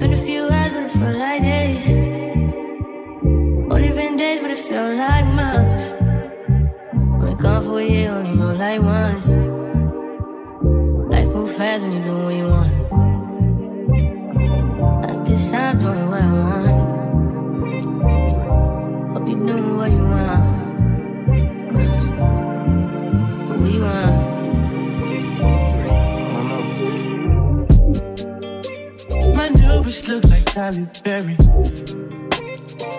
Been a few hours, but it felt like days. Only been days, but it felt like months. Been gone for a year, only know like once. Life move fast when you do what you want. At this time, doing what I want. Like Tyler Perry.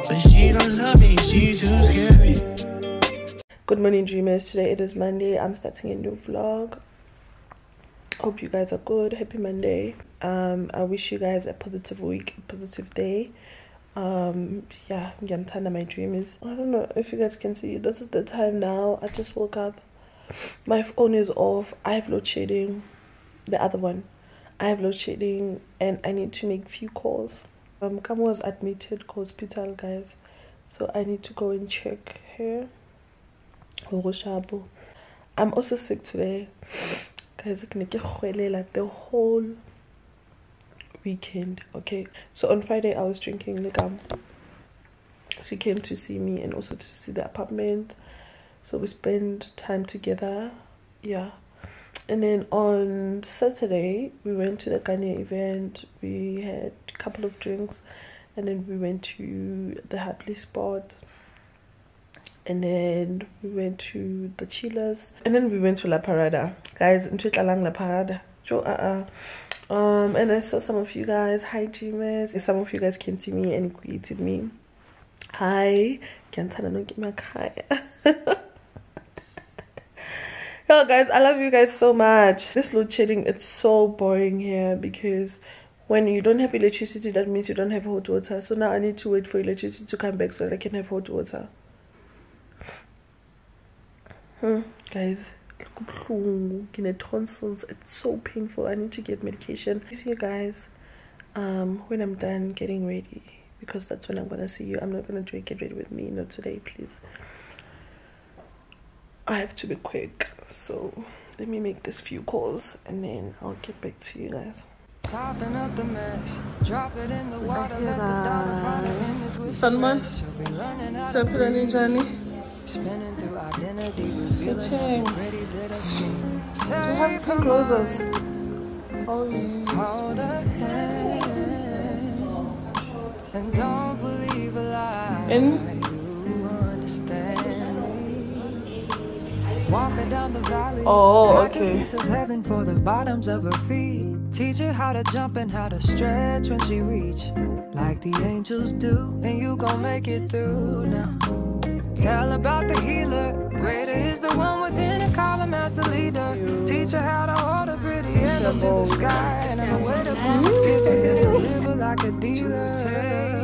But she don't love me, she too scary. Good morning, dreamers. Today it is Monday. I'm starting a new vlog. Hope you guys are good. Happy Monday. Um, I wish you guys a positive week, a positive day. Um, yeah, Yantana, my dreamers. I don't know if you guys can see. This is the time now. I just woke up. My phone is off. I have load shedding. The other one. I have load shedding and I need to make few calls. Um, Kam was admitted to hospital, guys. So I need to go and check her. I'm also sick today. Guys, the whole weekend. Okay. So on Friday I was drinking Legam. She came to see me and also to see the apartment. So we spent time together. Yeah. And then on Saturday we went to the Kanye event. We had a couple of drinks. And then we went to the happy spot. And then we went to the chillers. And then we went to la parada. Guys into along la parada. Jo, uh, uh. um and i saw some of you guys. Hi dreamers some of you guys came to me and greeted me. Hi. Kiantana, no give me a hi Guys, I love you guys so much. This load shedding, it's so boring here because when you don't have electricity, that means you don't have hot water. So now I need to wait for electricity to come back so that I can have hot water. Hmm, guys, tonsils. It's so painful. I need to get medication. See you guys um, when I'm done getting ready because that's when I'm gonna see you. I'm not gonna do it. Get ready with me, not today, please. I have to be quick, so let me make this few calls and then I'll get back to you guys. Soften up the mess, drop it in the water, let the daughter find an image with Sunman, She'll be learning how to spinning through identity, revealing Sitting. every pretty little scheme. Do you have pink roses? Oh, yes. Hold her hand and don't believe a lie. In? Oh, oh okay. Piece of heaven for the bottoms of her feet. Teach her how to jump and how to stretch when she reach. Like the angels do, and you gon' make it through now. Tell about the healer. Greater is the one within call him as the leader. Teach her how to hold a pretty hand up to the sky. And I'm wait upon the giver and deliver like a dealer.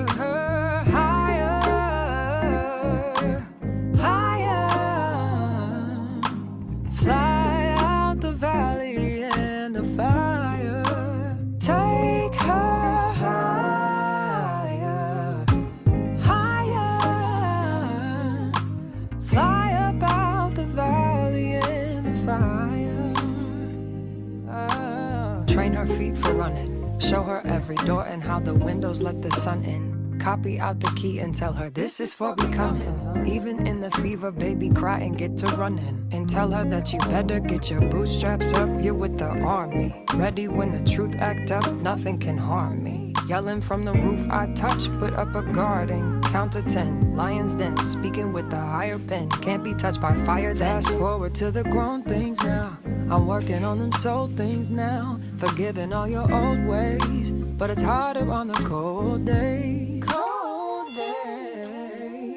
Door and how the windows let the sun in. Copy out the key and tell her this is for becoming. Even in the fever, baby, cry and get to running. And tell her that you better get your bootstraps up. You're with the army. Ready when the truth act up, nothing can harm me. Yelling from the roof, I touch, put up a guard and count to ten. Lions den, speaking with the higher pen. Can't be touched by fire. Fast forward to the grown things now. I'm working on them soul things now. Forgiving all your old ways, but it's harder on the cold days. Cold.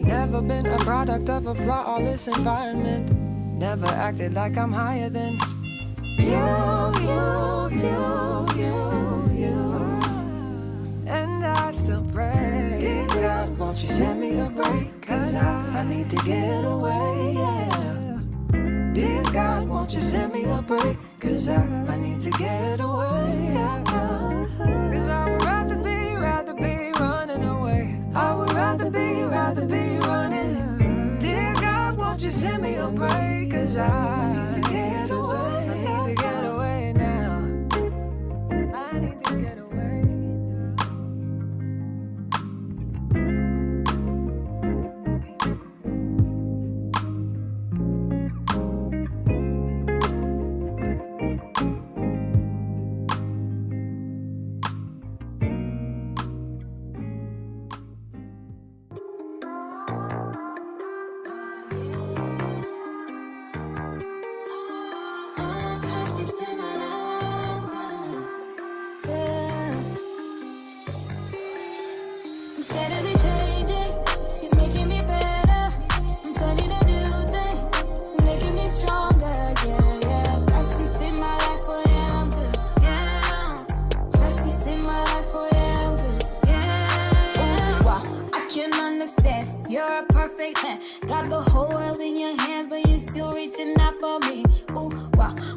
Never been a product of a flawless environment. Never acted like I'm higher than you, you, you, you, you. And I still pray. Dear God, won't you send me a break? Cause I, I need to get away, yeah. Dear God, won't you send me a break? Cause I, I need to get away. Cause I would rather be, rather be running away. I would rather be, rather be running. Dear God, won't you send me a break? Cause I for me. Ooh,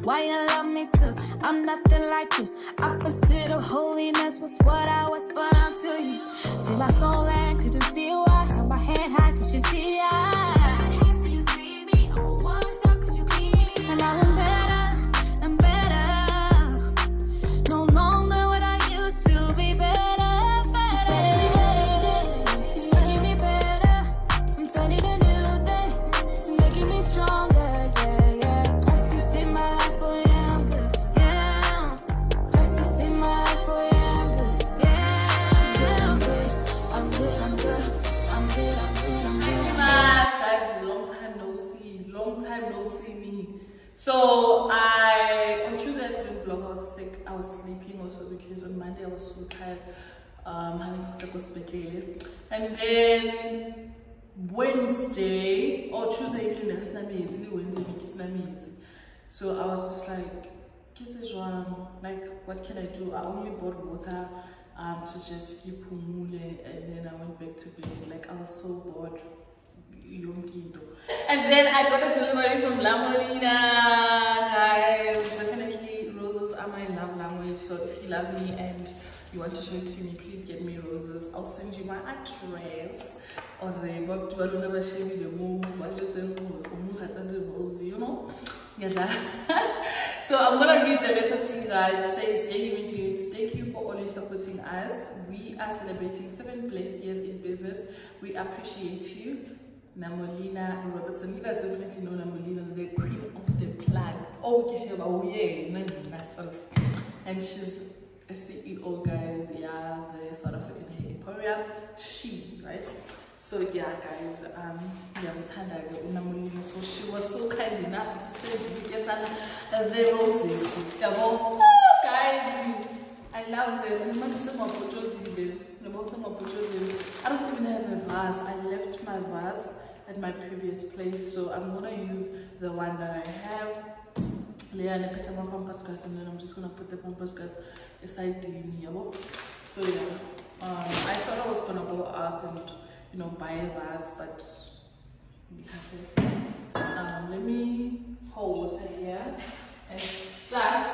why you love me too? I'm nothing like you. Opposite of holiness was what I was, but I'm until you see my soul and could you see why? Hold my hand high, could you see I? Um. And then Wednesday or Tuesday evening, I slept Wednesday week is So I was just like, get. Like, what can I do? I only bought water um to just keep pumule and then I went back to bed. Like I was so bored. and then i got a delivery from la molina guys definitely roses are my love language so if you love me and you want to show it to me please get me roses. I'll send you my address the but you never share me the move i just rose you know? So i'm gonna read the letter to you guys. It says human dreams thank you for always supporting us. We are celebrating seven blessed years in business. We appreciate you. Namolina Robertson. You guys definitely know Namolina, the queen of the plug. Oh, oh yeah, myself. And she's a CEO, guys. Yeah, the South African Hair Emporium. She, right? So yeah, guys, um, yeah. So she was so kind enough to send me the roses. Oh, guys, I love them. I don't even have a vase. I left my vase at my previous place, so I'm gonna use the one that I have. Later, I put my pampas grass, and then I'm just gonna put the pampas grass aside the yellow. So yeah, um, I thought I was gonna go out and you know buy a vase, but. Um, let me hold water here and start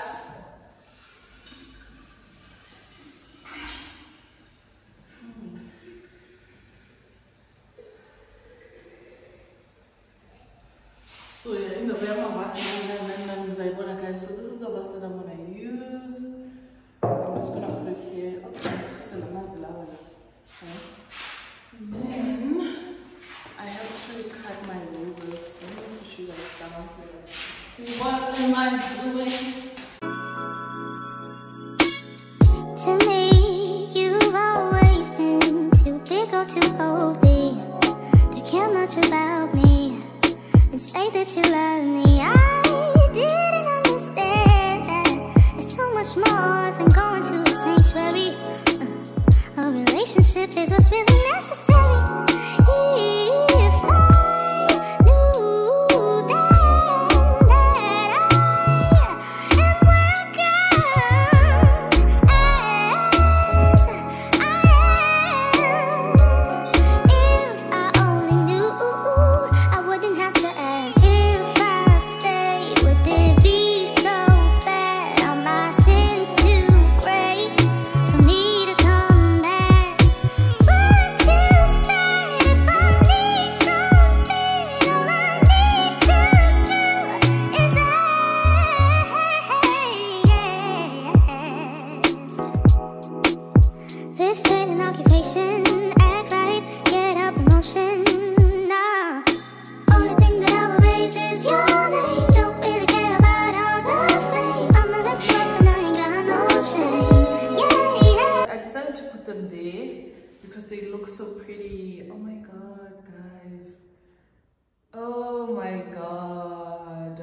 Oh my god.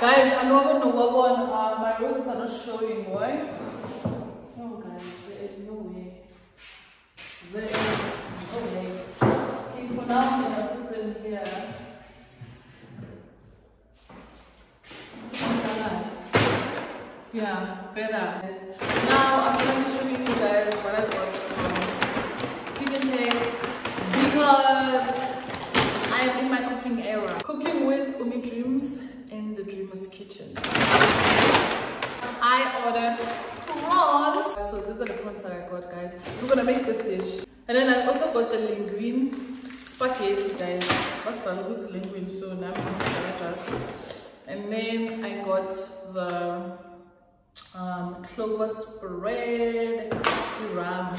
Guys, I know I'm gonna one. Uh, my roses are not showing. Why? No, guys, there is no way. There is no way. Okay, for now, I'm gonna put them here. Yeah, better. Now I'm going to show you guys what I got from Hidden Head because got, guys. We're gonna make this dish. And then I also got the linguine spaghetti, guys. What's the linguine? So now I'm gonna And then I got the um, clover spread, ram.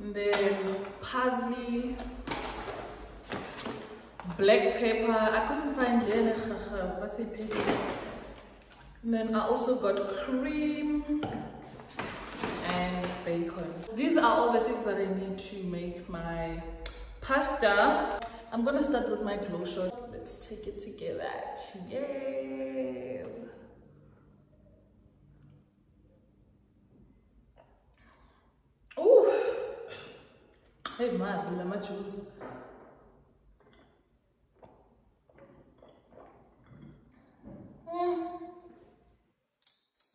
And then parsley, black pepper. I couldn't find what's it pepper. And then I also got cream and bacon. These are all the things that I need to make my pasta. I'm gonna start with my glow shot. Let's take it together. Yay! Ooh! Hey man, let me choose.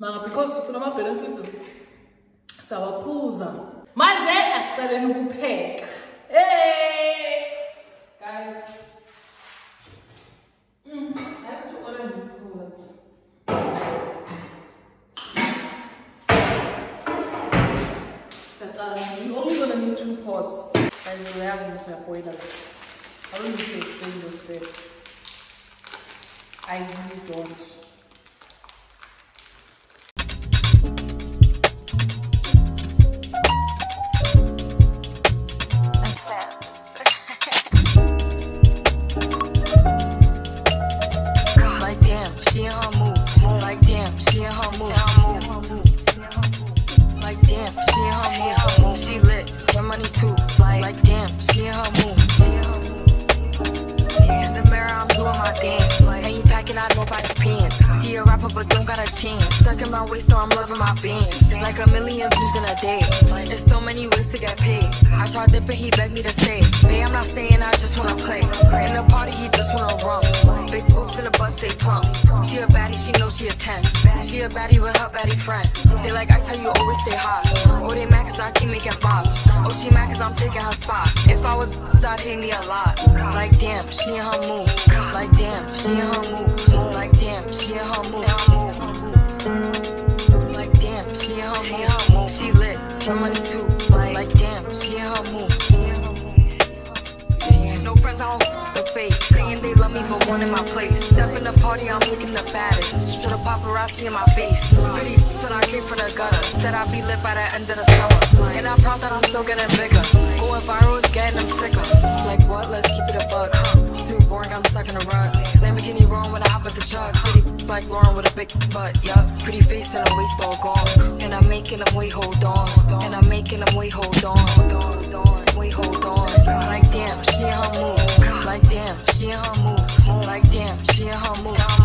mara because sifuna ama-benefits sawaphuza manje asicaleni ukupheka hey guys mm, I have to order new pots. You're only gonna need two pots. And we have a boiler. I don't need to explain this bit. I really don't. don't got a chance. Sucking my waist, so I'm loving my beans. Like a million views in a day. There's so many ways to get paid. I tried dipping, he begged me to stay. Babe, I'm not staying, I just wanna play. In the party, he just wanna run. Big boobs in the bus, they plump. She a baddie, she knows she a 10. She a baddie with her baddie friend. They like I tell you always stay hot. Oh, they mad cause I keep making bops. Oh, she mad cause I'm taking her spot. If I was, I'd hate me a lot. Like damn, she in her move. Like damn, she in her move. Like damn, she in her move. Paparazzi in her move No friends, I don't no fake. Saying they love me but one in my place Step in the party, I'm looking the baddest. So the paper I see in my face. Pretty till I came from the gutter. Said I'd be lit by the end of the summer. And I'm proud that I'm still getting bigger. Going viral is getting them sicker. Like what? Let's keep it a buck. Too boring, I'm stuck in a rut. Lamborghini rolling with a hop at the truck. Pretty like Lauren with a big butt, yup. Pretty face and a waist all gone. And I'm making them wait, hold on. And I'm making them wait, hold on. Wait, hold on. Like damn, she in her move. Like damn, she in her move. Like damn, she in her move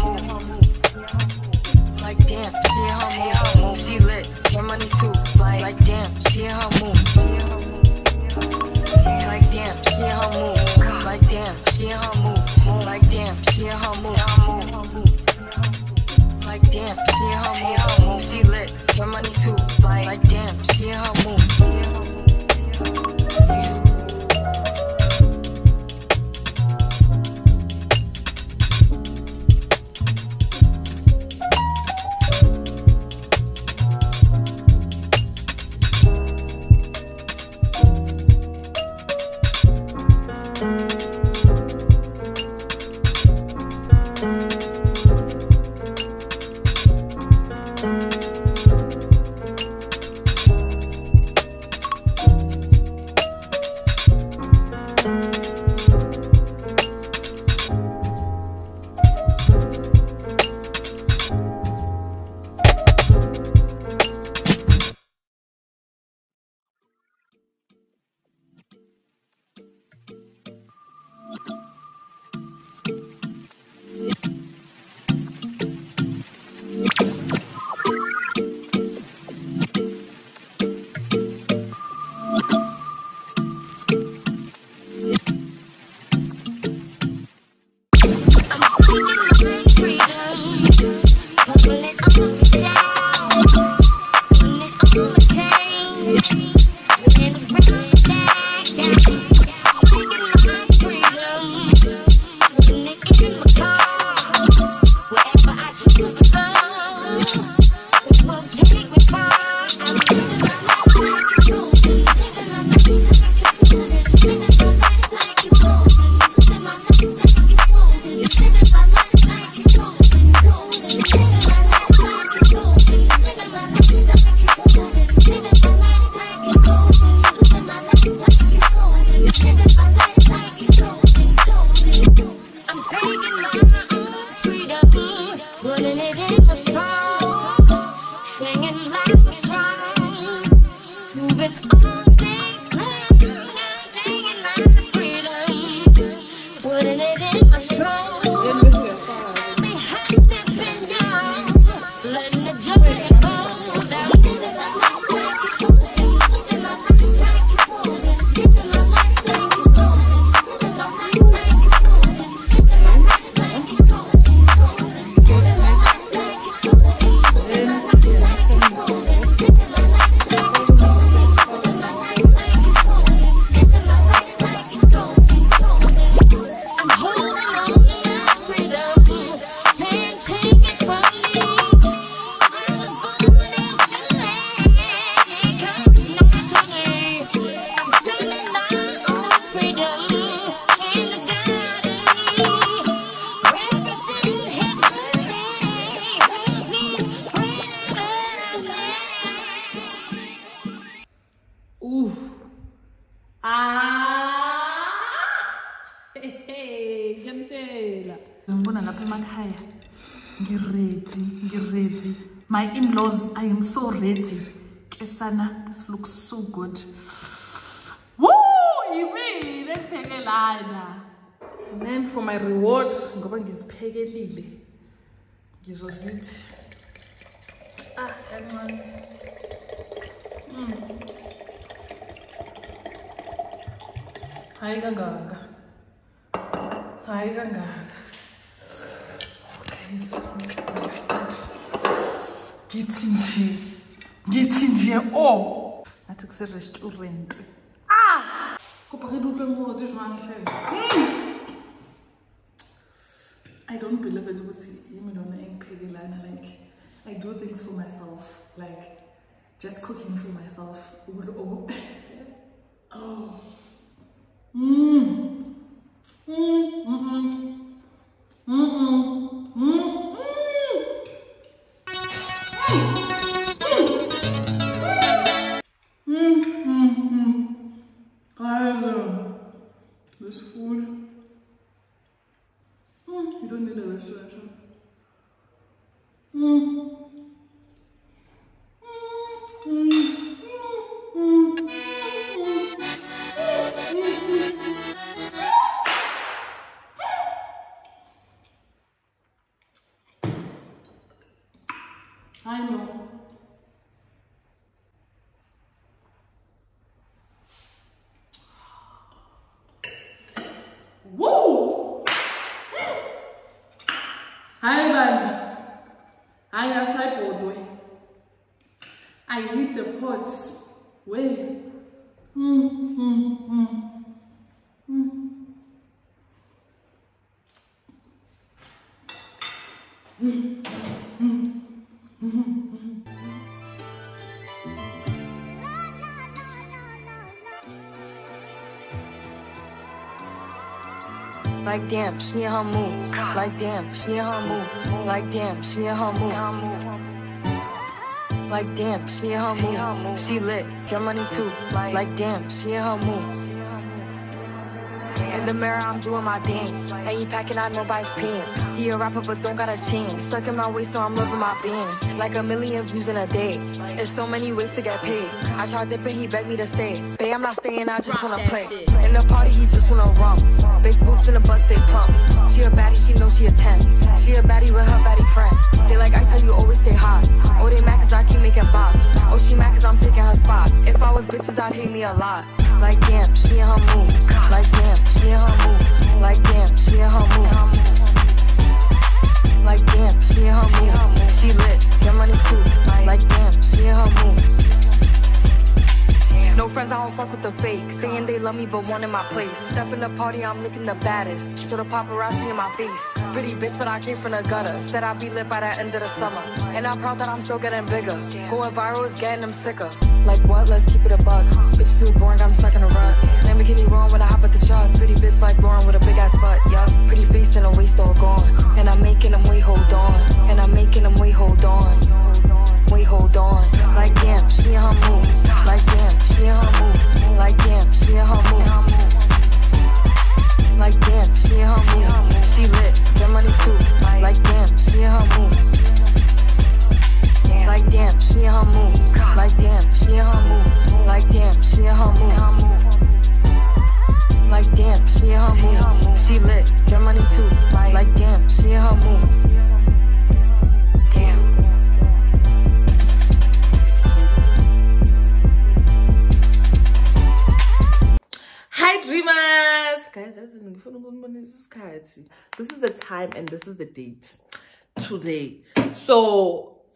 on. My in-laws i am so ready. Kesana this looks so good. Woo! and then for my reward ngoba ngiziphekelile ngizozithi ah kancane. Mm. hayi kangaka. Hayi kangaka. My food ngithi nje ngithi nje oh! Ngathi kuserestaurant ah! Kuphakela utlwe ngoti jwang hle I don't believe it ukuthi yimi lona engiphekelana like I do things for myself like just cooking for myself. Oh mm. Mm, mm, mm. Mm, mm, mm, mm. 你对你的人喜欢什么？嗯。Like damn, in her mood. Like damn, in her mood. Like damn, in her mood. Like damn, in her mood. She lit, get money too. Like damn, in her mood. In the mirror, I'm doing my dance. Ain't he packing out nobody's pants. He a rapper, but don't got a chance. Stuck in my waist, so I'm loving my bands. Like a million views in a day. There's so many ways to get paid. I tried dipping, he begged me to stay. Babe, I'm not staying, I just wanna play. In the party, he just wanna rum. Big boobs in the bus, they plump. She a baddie, she know she a 10. She a baddie with her baddie friend. They like, I tell you, always stay hot. Oh, they mad cause I keep making bops. Oh, she mad cause I'm taking her spot. If I was bitches, I'd hate me a lot. Like damn, she in her mood. Like damn, she in her mood. Like damn, she her. Like damn, she her. She lit, get money too. Like damn, she in her mood. No friends, I don't fuck with the fake. Saying they love me, but one in my place. Step in the party, I'm looking the baddest. So the paparazzi in my face. Pretty bitch, but I came from the gutter. Said I'd be lit by the end of the summer. And I'm proud that I'm still getting bigger. Going viral is getting them sicker. Like what? Let's keep it a buck. Bitch too boring, I'm stuck in a rut. Lamborghini wrong when I hop at the truck. Pretty bitch like Lauren with a big ass butt. Yeah, pretty face and a waist all gone. And I'm making them wait, hold on. And I'm making them wait, hold on. Wait, hold on. Like damn, she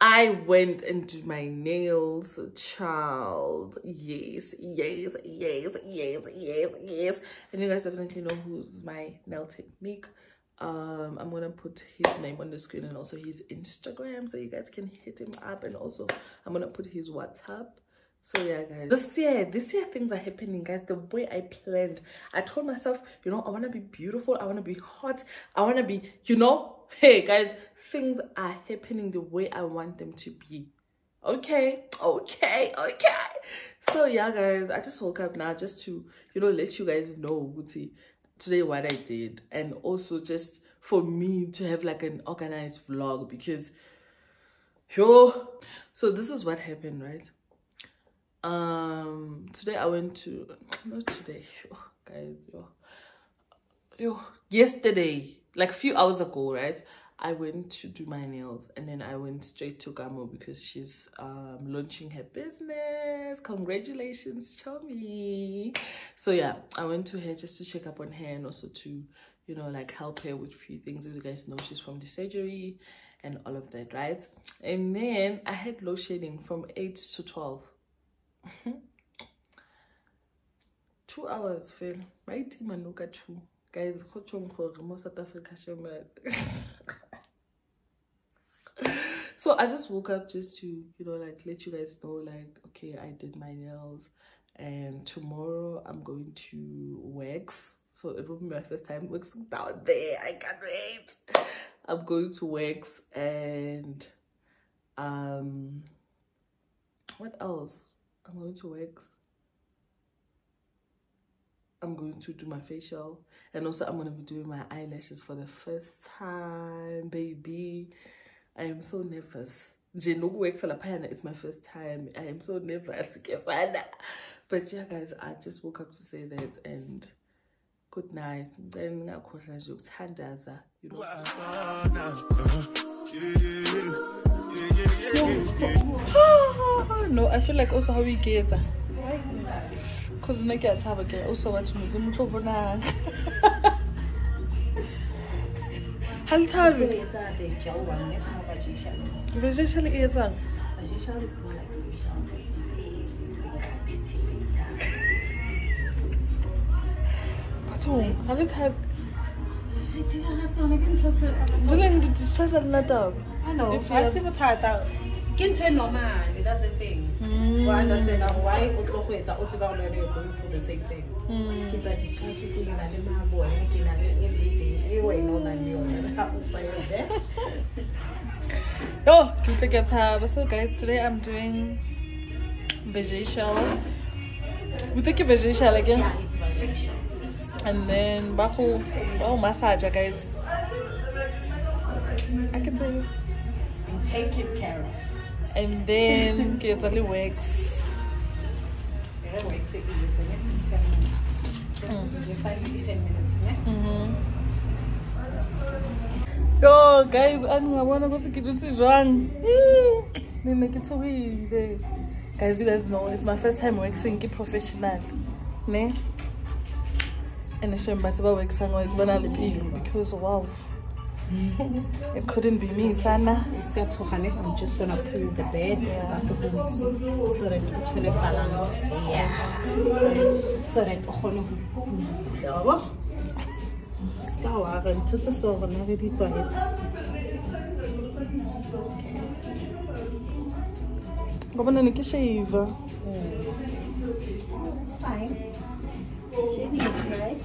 I went and did my nails, child. Yes, yes, yes, yes, yes, yes. And you guys definitely know who's my nail technique. Um, I'm gonna put his name on the screen and also his Instagram so you guys can hit him up. And also I'm gonna put his WhatsApp. So yeah, guys, this year, this year things are happening, guys. The way I planned, I told myself, you know, I want to be beautiful, I want to be hot, I want to be, you know, hey guys, things are happening the way I want them to be. Okay, okay, okay. So yeah, guys, I just woke up now just to, you know, let you guys know, today what I did, and also just for me to have like an organized vlog because yo so this is what happened right um today i went to not today yo, guys yo yo yesterday like a few hours ago right I went to do my nails and then I went straight to Gamo because she's um, launching her business. Congratulations, Chomi. So yeah, I went to her just to check up on her and also to, you know, like help her with a few things. As you guys know, she's from the surgery and all of that, right? And then I had load shedding from 8 to 12. two hours, Phil. My team at two. Guys, South Africa, i just woke up just to you know like let you guys know like okay i did my nails and tomorrow i'm going to wax. So it will be my first time waxing down there. I can't wait. I'm going to wax and um what else? I'm going to wax. I'm going to do my facial. And also I'm going to be doing my eyelashes for the first time, baby. I am so nervous. Nje nokuwexa laphayana it's my first time. I am so nervous. But yeah guys, I just woke up to say that and good night. Then ngakhohlwa nje ukuthandaza, you know. no, I feel like also how we get that. Cause nna ke a tshaba ke also batho modimo tlo bonang. Ha le thabe? Vegetable e etsang? Bathong, ha le thabe? Joleng di-discharge le nna taba? Hello, If ha you se have- bothata ke ntho e normal that's the thing Mm. wa understand why o tlo go etsa o tseba gore you're going through the same thing Mm. ke tsa discharge ke na le maboya ke na le everything e wena o nang le yona ha o sa yone Yo, ke utlwa ke a thaba. So guys, today I'm doing vegetal. Butse ke vegetal again. yeah it's vaginal And then ba go ba massage guys. I can tell you. it's been taken care of And then ke etsa le wax. Re wax e etse ne 10 minutes just mm. 5 to 10 minutes ne Mhm. Yo guys, a ngabona ukuthi ke dutse jwang. Ne ne ke tshogile. Guys, you guys know it's my first time waxing ke professional. Ne? And sure ba tseba waxang wa tsebana le pelo because wow. It couldn't be me sana. ska tshogane i'm just gonna pull the bed Yeah. ka sekonisi so that o thole balance yeah so that o kgone go kutlwa wa bo ska wa re ntho tse so rona re di tlwaetse Ba bona ne ke shave. Mm. It's fine. Shaving is nice.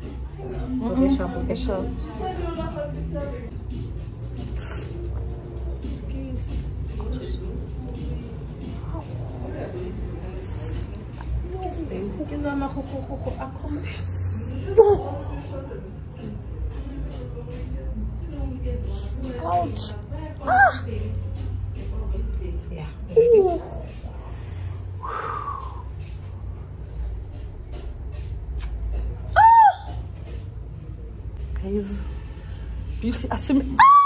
go go go go accommodate. ouch ah! Yeah. Ready? Guys beauty Nice.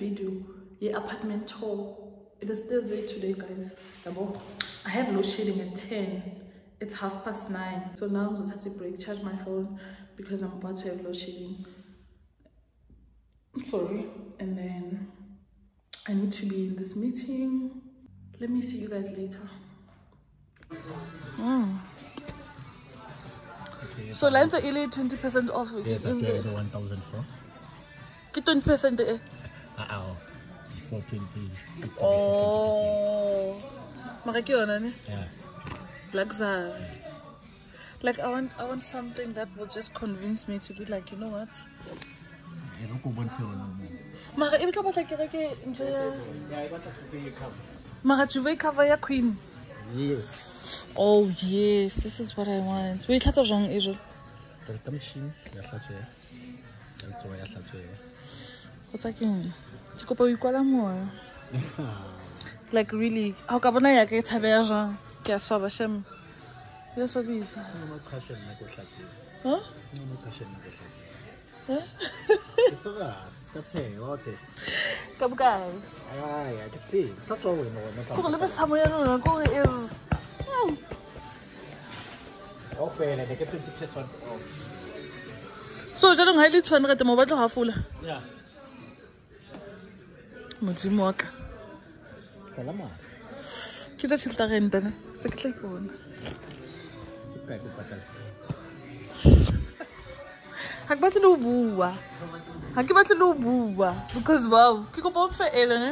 Ukushootha ivideo ye-apartment tour. It is Thursday today, guys. Yabo. I have load shedding at 10. It's half past 9. So now I'm going to take a break, charge my phone because I'm about to have load shedding. Sorry. And then I need to be in this meeting. Let me see you guys later. Mm. So lenza ile 20% off Yeah, the 1004. ke 20% eh. Uh-oh. 420. Oh. Mara ke yona ne? Yeah. Luxury. Like I want I want something that will just convince me to be like, you know what? Eh, re ko bontshe yona moo. Mara e tla batla ke reke ntho ya Mara duvet cover ya queen. Yes. Oh yes, this is what I want. We tlatsa jang e jwalo? Ka reka machine, ya hlatsweha. Ya tsoha ya hlatsweha. Go tsa keng? Ke kopa o ikwala moya. Like really, ha o ka bona ya ke tshabeya jang? Ke a swaba shem. Ya swabisa. No, no, qashe nna ke o hlatsweha. Huh? No, no, qashe nna ke o hlatsweha. Huh? Ke serious, se ka tsheha, wa tsheha. Ka bokae? Ai, ai, ke tsheha. Tla tloha wena wena ka. Kore le mesamo ya lona kore is Kaofela, ke 20% off. so jaanong ga e le two hundred mo batlo gafola Yeah. Modimo wa ka ke ja tšhelete a rentane se ke tla patala? ga ke batle le go bua ga ke batle le go bua because wow ke kopa o feele ne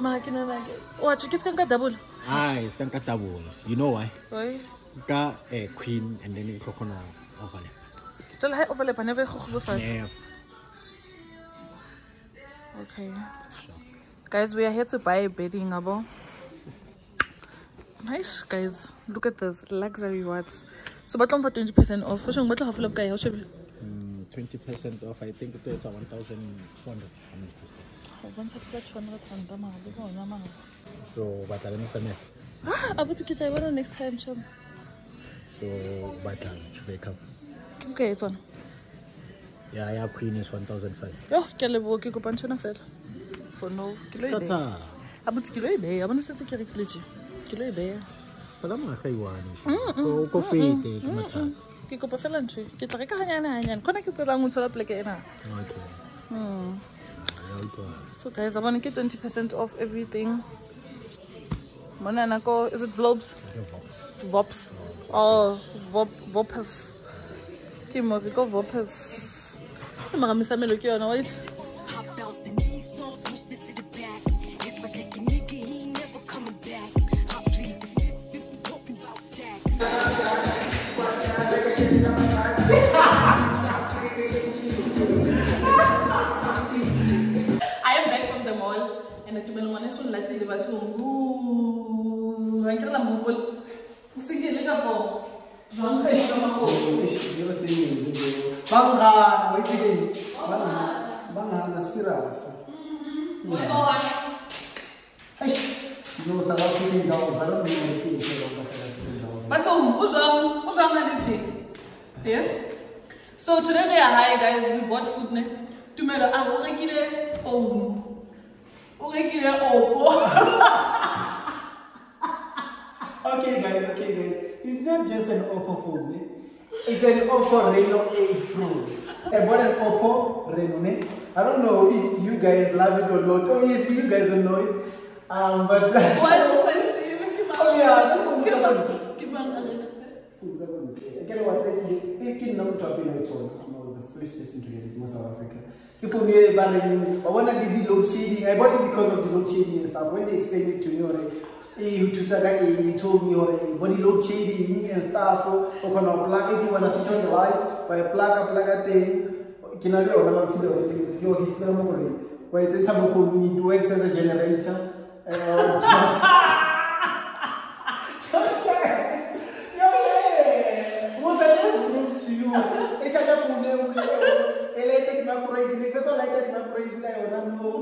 mara ke nana wa ke se ka nka double Ai, se ka nka double. You know why? Oi. Ka eh, queen and then e tlo kgona ho overlap. jale ga e overlapa never e kgogolofatse Yeah. Okay. Guys, we are here to buy a bedding, abo. Nice, guys. Look at this luxury watts. So, but for 20% off. What's wrong? What have look, guys? Mm, 20% off. I think it's 1,400. Once I get 200 rand, I'm out. On, I'm out. So, batla le mesame. Ah, I want to get that one next time, chum. So, wake up. Okay, it's one. Yeah, yeah, queen is 1,500. Yo, ke le bo ke kopa ntshona fela. For no, ke lo e beya. Skata. Abuti ke lo beya. Bona setse ke rekile tje. Ke lo e beya. Pala mo ga iwane. Mm, mm, ko mm, ko fete ke mathata. Ke kopa fela ntho. Ke tla reka hanyane hanyane. Khona ke tselang ho thola pleke ena. Oh, okay. Hmm. Ya utlwa. So guys, to get 20% off everything. Manana ko, is it Vlobs? Ke Vox. Vops. Oh, Vop, Vopus. Ke mo, ke ko Vopus. Ke maramisa melo ke yona, wait. Hopped out the knee song, switched it to the back. If I take a nigga, he ain't never coming back. I plead the fifth if we talking about sex. I am back from the mall and I tumelo ngwana so latile ba so ooh I kira mo bol o se ke le ka po jwang ka ka mo bangana waitikeni bangana serious eish no south african dollars i don't know what it is But so, uzwang, uzwang halichi. Yeah? So today we are high guys, we bought food ne. Tumelo ah o rekile phone. O rekile Oppo. okay guys okay guys it's not just an oppo phone ne? It's an oppo reno 8 pro i bought an oppo reno ne? i don't know if you guys love it or not obviously you guys don't know it um but I say Oh, yeah, people Ke will bang never- ke bang a rekile. Phones are good. Akere wa tsaki e ke nna motho wa pele wa tsona. I was the first person to get it in South Africa. Ke phone e ba reng ba bona le di load shedding. I bought it because of the load shedding and stuff. When they explained it to me e ho thusa ka eng, he told me hore body load shedding and stuff. Ho plug if you wanna switch on the lights, wa e plug a plug a teng. Ke na le yona ma feel hore ke yo ke sena mo gore Wait, the time of phone, we need to as a generator. Uh, Yo, share. Yo, share. What's that? Let's move to you. It's a phone. Electric microwave. If it's all like that microwave, I don't know.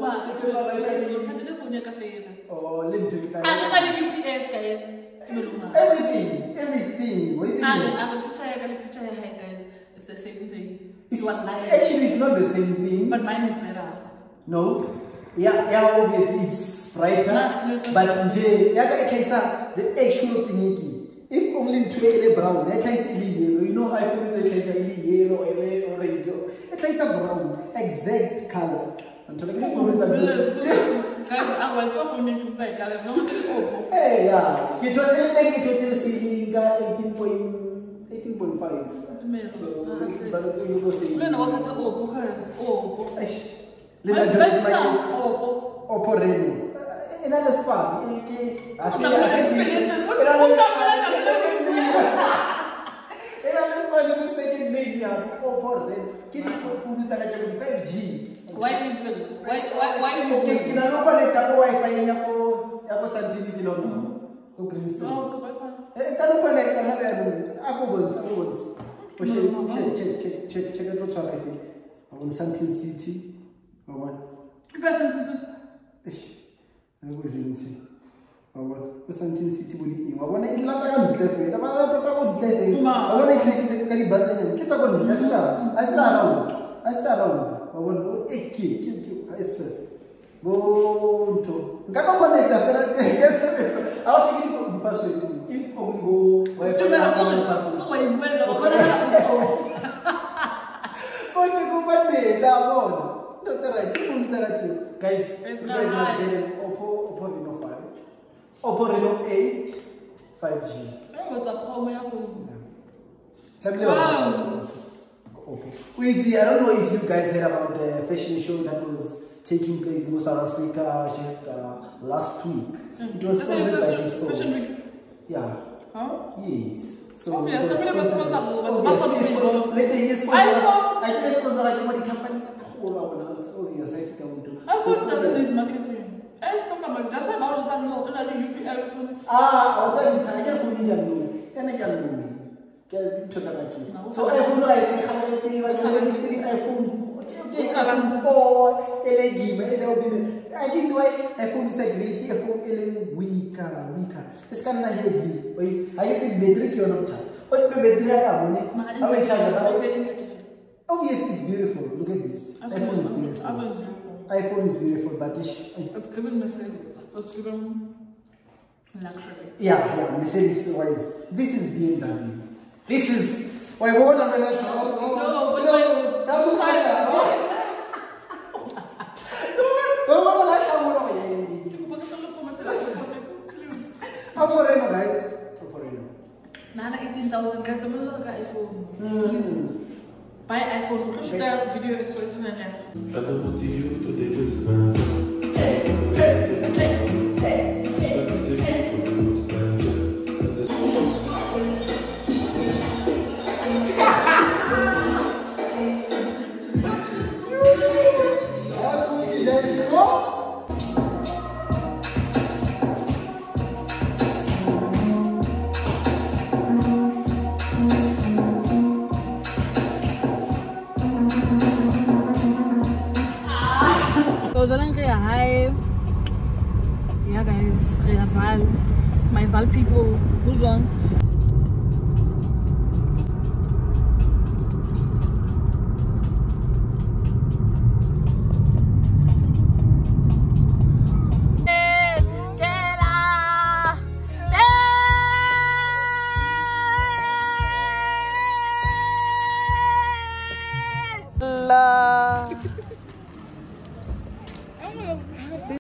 Uma, If it's all like that, ngithathile ifoni yakafela Oh, let me do it. akanale-UPS guys tumeluma Everything, everything. Wait till you. picture yaka le picture ya hayi guys it's the same thing It's, it was lying actually, it's not the same thing. but mine is better No. Yeah, yeah, obviously it's brighter. Nah, no, it's but not. nje, yeah, it can the actual thingy. If only to a brown, it can say yellow. You know, I put it can say yellow, or orange. It can brown, exact color. Until like the phone is a good. guys akwathiwa foni yakufela guys noma siopho Hey, yeah. It was anything it was saying 18 point, 18.5. So, but you go say. kulena wakhatha opho guys opho Eish. Lena Johnny Market. opho Oppo Reno. Eh, Ena le spam. Eh, ke asi Utamela asi. experience. Ena le Utamela Ena le spam le second name ya Oppo Reno. Ke di phone tsa ka tsa 5G. Why do you do it? why why why do you do Okay, it? ke na lo connect ko Wi-Fi ya ko ya ko Santini ke lona. Ko Greenstone. Oh, goodbye, bye. Eh, ka lo connect na be no. Apo bontsha, apo bontsha. O she she check check check check tlo tshwara fe. Abon Sandton City. Wa bona. You guys listen to Eish, re go jentse. Wa bona, ko Sandton City bo di eng. Wa bona e lata ka ntle fela. Ba lata ka go ntle fela. Ma. Wa bona e tlhaisitse ka dibatlanyana. Ke tsa go ntle, a se ka- a se ka around. A se ka around. babona eh, eh, bo ekiki access bonto ngabaconnecta phela awufiki password if ongo konje kubaneta bona ntotseright ifunisa kathio guys guys must get an oppo oppo reno 5 oppo reno 8 5g ngotsa promo ya phone. Tlamehile wow. Oppo. Wait, I don't know if you guys heard about the fashion show that was taking place in South Africa just uh, last week. It was That's sponsored by this fashion week. Yeah. Huh? Yes. So Obvious, it was sponsored- sponsored, sponsored by- like they yes, sponsor- iPhone. I think they sponsor like what the company kgolo a bona. Oh yes, I think I want to. iPhone doesn't need marketing. Eh, come on, that's why I was like, no, ina le UPL phone. Ah, what's that? I get phone ya no. Ena ke ya no. Ke ntho ka tjena. So iPhone ra itse ga re itse ba ke re istri iPhone. Okay, okay. iPhone 4 ele gima ele obime. I think why iPhone is a great iPhone ele weaker, weaker. It's kind of heavy. Wait, I think battery ke yona mthata. What's the battery ya ka bone? Ma, How many charger ba? Okay, interesting. Oh yes, it's beautiful. Look at this. iPhone is beautiful. iPhone is beautiful. iPhone is beautiful, but it's, It's given Mercedes. It's given luxury. yeah, yeah, Mercedes wise. This is BMW. This is why I'm gonna tell No, no, but no, like- that's what I No, what I have what I I'm Moreno, guys. I'm Moreno. Nana 18,000 guys, I'm look at iPhone. Hmm. Please. Buy iPhone. Push that video is you and I don't want you to the whisper. Let's